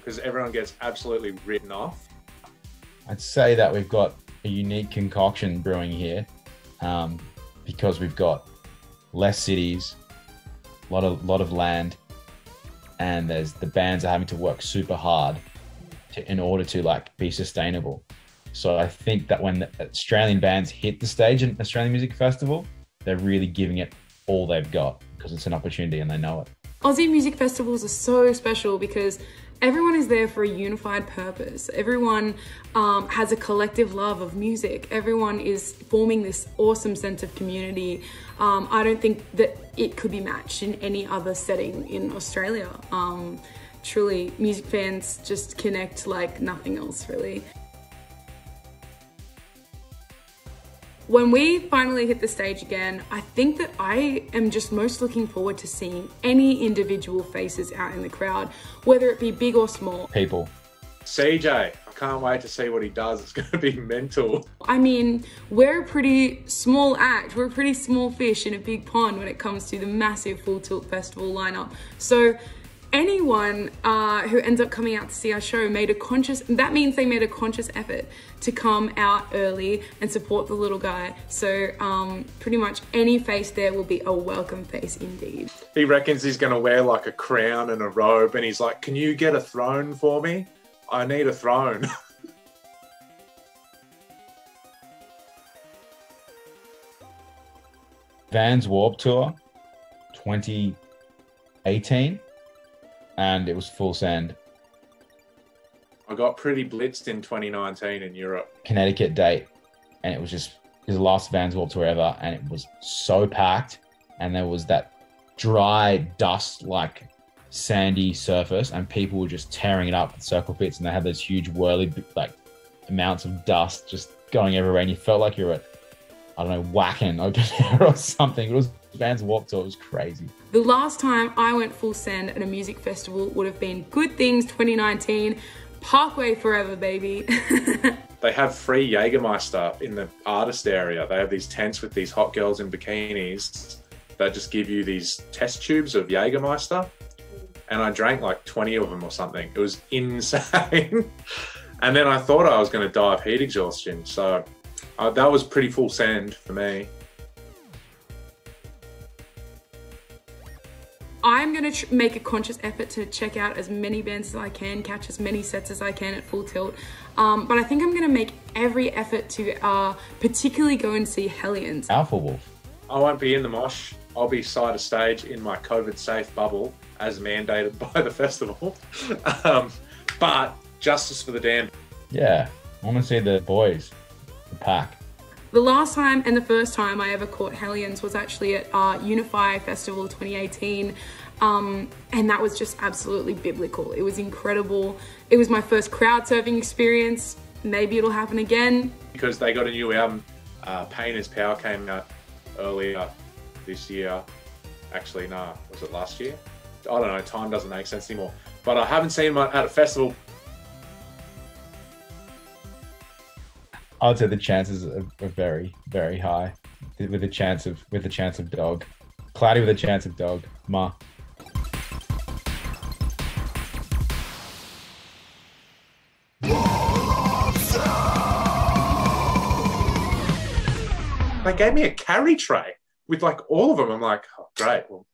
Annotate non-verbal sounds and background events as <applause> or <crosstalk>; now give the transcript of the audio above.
because everyone gets absolutely written off. I'd say that we've got a unique concoction brewing here um, because we've got less cities, a lot of lot of land, and there's the bands are having to work super hard to, in order to like be sustainable. So I think that when the Australian bands hit the stage in Australian Music Festival, they're really giving it all they've got because it's an opportunity and they know it. Aussie music festivals are so special because everyone is there for a unified purpose. Everyone um, has a collective love of music. Everyone is forming this awesome sense of community. Um, I don't think that it could be matched in any other setting in Australia. Um, truly, music fans just connect like nothing else, really. When we finally hit the stage again, I think that I am just most looking forward to seeing any individual faces out in the crowd, whether it be big or small. People. CJ, I can't wait to see what he does. It's <laughs> going to be mental. I mean, we're a pretty small act. We're a pretty small fish in a big pond when it comes to the massive Full Tilt Festival lineup. So anyone uh, who ends up coming out to see our show made a conscious that means they made a conscious effort to come out early and support the little guy so um, pretty much any face there will be a welcome face indeed He reckons he's going to wear like a crown and a robe, and he's like, Can you get a throne for me? I need a throne. <laughs> Vans Warp Tour 2018 and it was full send. I got pretty blitzed in 2019 in Europe. Connecticut date, and it was just it was the last Vans Warp Tour ever, and it was so packed, and there was that dry dust like sandy surface, and people were just tearing it up with circle pits, and they had those huge whirly like amounts of dust just going everywhere, and you felt like you were at I don't know Wacken Open Air or something. It was Vans Warp Tour. It was crazy. the last time i went full send at a music festival would have been good things 2019 parkway forever baby <laughs> They have free Jägermeister in the artist area. They have these tents with these hot girls in bikinis that just give you these test tubes of Jägermeister. And I drank like 20 of them or something. It was <laughs> insane. and then I thought I was going to die of heat exhaustion. So uh, that was pretty full send for me. I'm gonna tr- make a conscious effort to check out as many bands as I can, catch as many sets as I can at full tilt. Um, but I think I'm gonna make every effort to uh, particularly go and see Hellions. Alpha Wolf. I won't be in the mosh. I'll be side of stage in my COVID safe bubble as mandated <laughs> by the festival. <laughs> um, but justice for the damned. Yeah, I want to see the boys, the pack. The last time and the first time I ever caught Hellions was actually at uh, Unify Festival 2018. Um, and that was just absolutely biblical. It was incredible. It was my first crowd surfing experience. Maybe it'll happen again. because they got a new album. Uh, Pain is Power came out earlier this year. Actually, no, was it last year? I don't know. Time doesn't make sense anymore. But I haven't seen them at a festival. I would say the chances are, are very, very high. With a chance of with a chance of dog. Cloudy with a chance of dog. Ma. They gave me a carry tray with like all of them. I'm like, oh, great. Well,